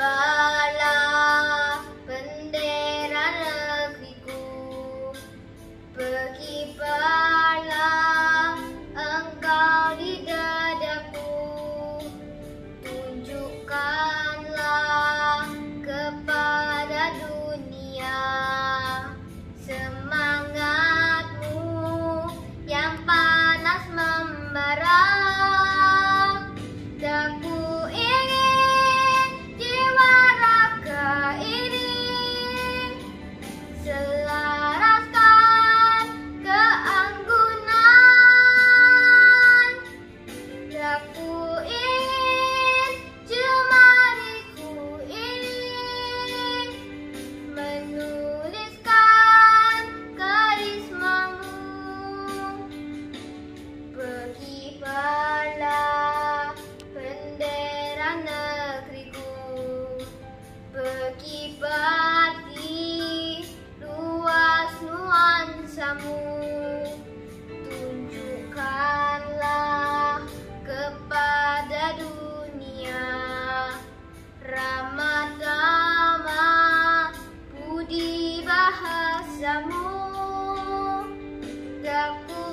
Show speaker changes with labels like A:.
A: Bye. aku. Thank you.